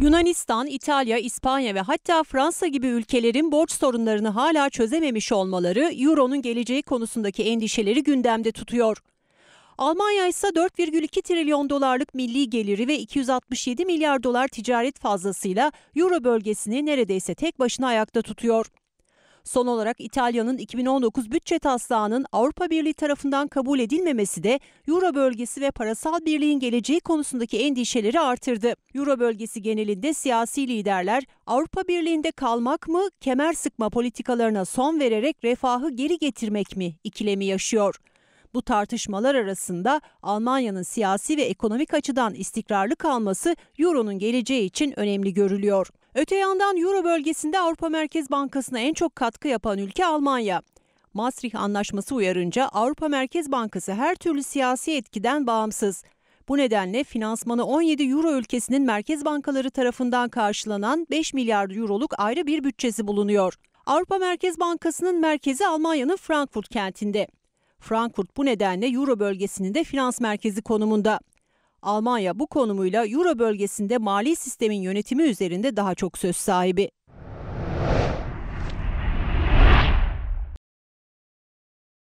Yunanistan, İtalya, İspanya ve hatta Fransa gibi ülkelerin borç sorunlarını hala çözememiş olmaları Euro'nun geleceği konusundaki endişeleri gündemde tutuyor. Almanya ise 4,2 trilyon dolarlık milli geliri ve 267 milyar dolar ticaret fazlasıyla Euro bölgesini neredeyse tek başına ayakta tutuyor. Son olarak İtalya'nın 2019 bütçe taslağının Avrupa Birliği tarafından kabul edilmemesi de Euro bölgesi ve parasal birliğin geleceği konusundaki endişeleri artırdı. Euro bölgesi genelinde siyasi liderler Avrupa Birliği'nde kalmak mı, kemer sıkma politikalarına son vererek refahı geri getirmek mi ikilemi yaşıyor. Bu tartışmalar arasında Almanya'nın siyasi ve ekonomik açıdan istikrarlı kalması Euro'nun geleceği için önemli görülüyor. Öte yandan Euro bölgesinde Avrupa Merkez Bankası'na en çok katkı yapan ülke Almanya. Maastricht Anlaşması uyarınca Avrupa Merkez Bankası her türlü siyasi etkiden bağımsız. Bu nedenle finansmanı 17 euro ülkesinin merkez bankaları tarafından karşılanan 5 milyar euroluk ayrı bir bütçesi bulunuyor. Avrupa Merkez Bankası'nın merkezi Almanya'nın Frankfurt kentinde. Frankfurt bu nedenle Euro bölgesinin de finans merkezi konumunda. Almanya bu konumuyla Euro bölgesinde mali sistemin yönetimi üzerinde daha çok söz sahibi.